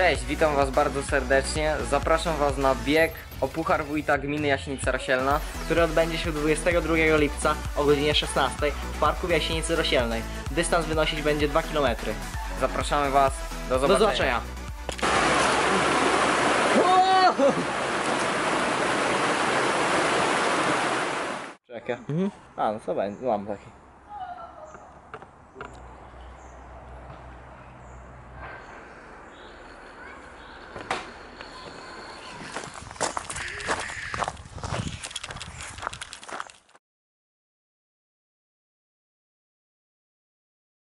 Cześć, witam was bardzo serdecznie. Zapraszam was na bieg o Puchar Wójta Gminy Jaśnica Rosielna. który odbędzie się 22 lipca o godzinie 16 w Parku w Jasienicy Rosielnej. Dystans wynosić będzie 2 km. Zapraszamy was. Do zobaczenia. Do zobaczenia. Czekaj. Czekaj. A, no co będzie? No, mam taki.